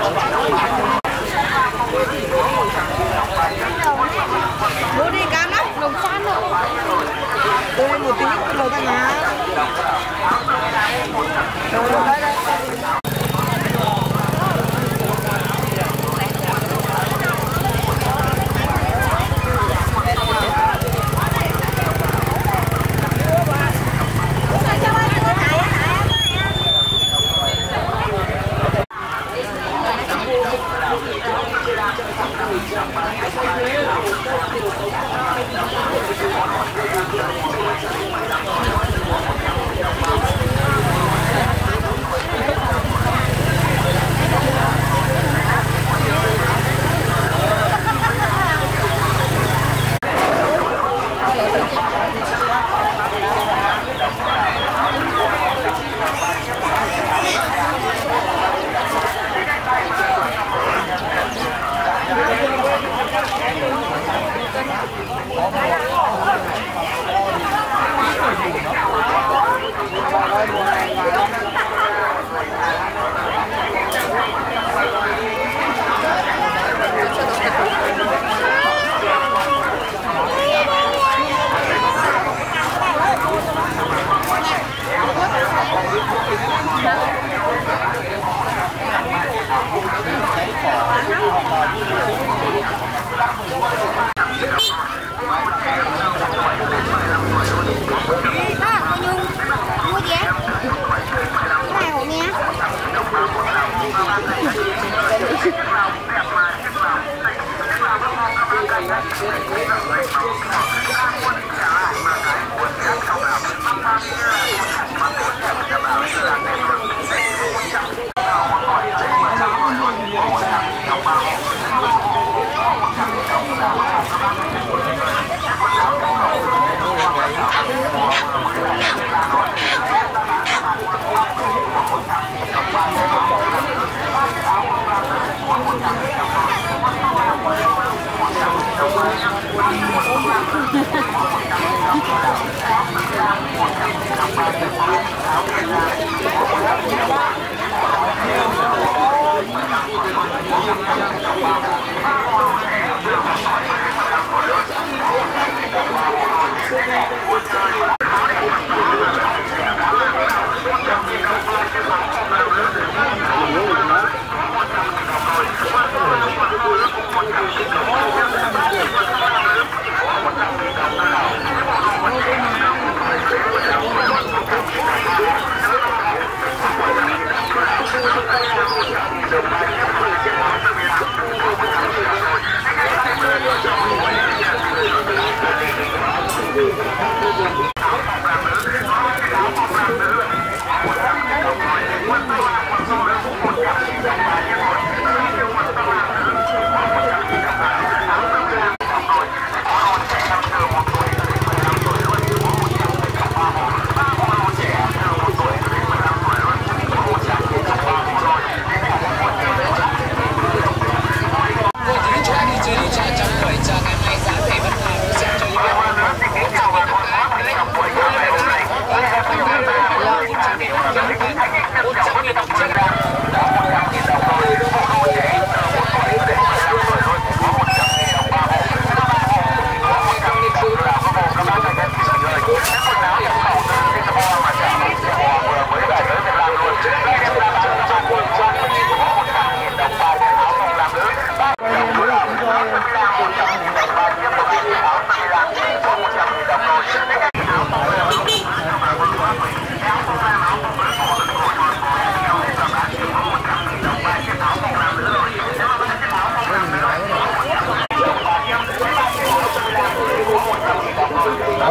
好好好 i'm not going to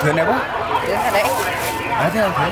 Thuyền này bác Đến ở đấy. à thế là thuyền